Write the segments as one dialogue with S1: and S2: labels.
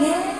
S1: again.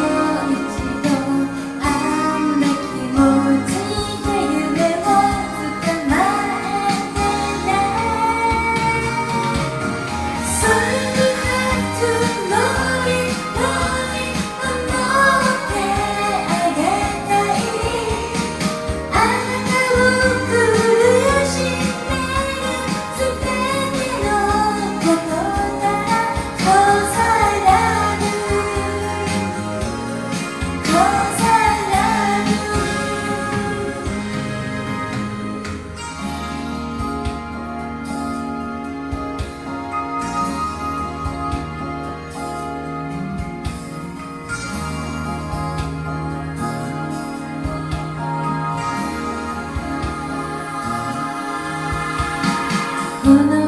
S1: 하나